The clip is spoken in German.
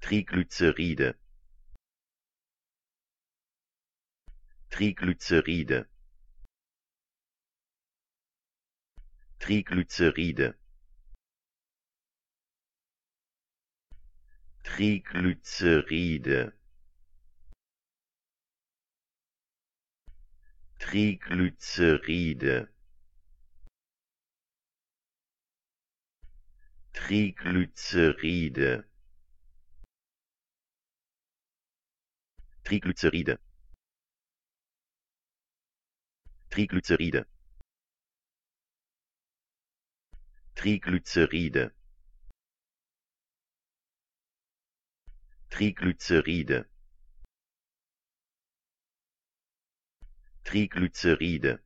Triglyceride. Triglyceride. Triglyceride. Triglyceride. Triglyceride. Triglyceride Triglyceride. Triglyceride. Triglyceride. Triglyceride. Triglyceride